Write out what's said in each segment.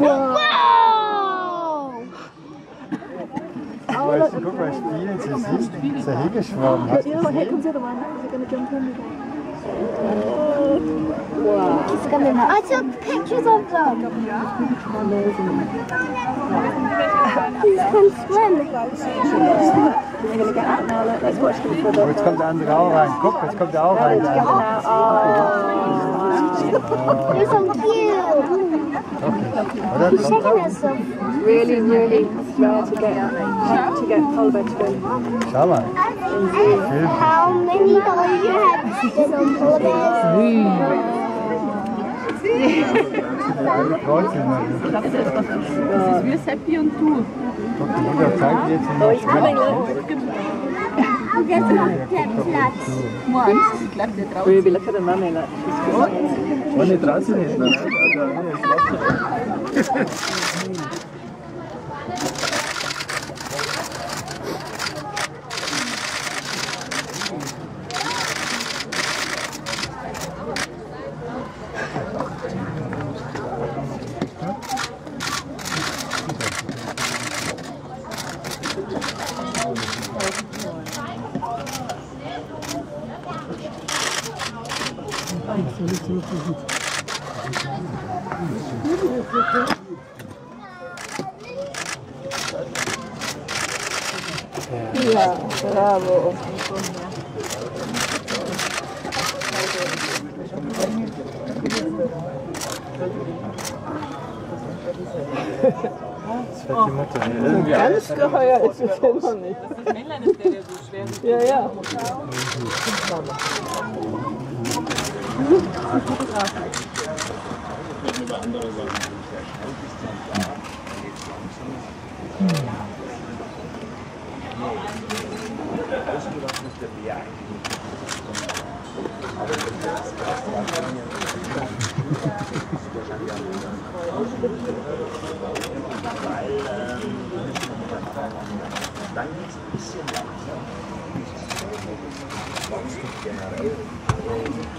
Wow! wow. Weißt guck mal, Spiegel, sie sieht, ist er hingeschwommen. Hast du gesehen? Here comes the one. Is gonna jump in again? Wow. He's coming up. I took pictures of them. He can swim. Oh, jetzt kommt der andere auch rein. Guck, jetzt kommt der auch rein. Oh. You're so cute. It's taken us a really, really while to get to get Colbert to win. Summer. And how many dollars you have spent on Colbert? Das ist wie Seppi und du. So, ich kann Und jetzt macht der Platz. Mann, klappt der draußen. Ich will gerade Mama. On je ne, da ne, da ne, da. ne, Ja, bravo. Das wird die Mutter. Ganz geheuer ist es immer nicht. Das ist der so schwer ist. Ja, Mhm. Ein Fotograf. Über andere Sachen. dann geht es ein bisschen langsamer. Generell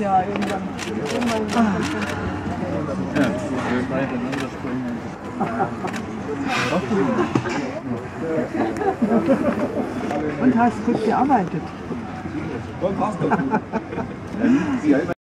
Ja, irgendwann. Ja, wir beieinander springen. Und hast gut gearbeitet.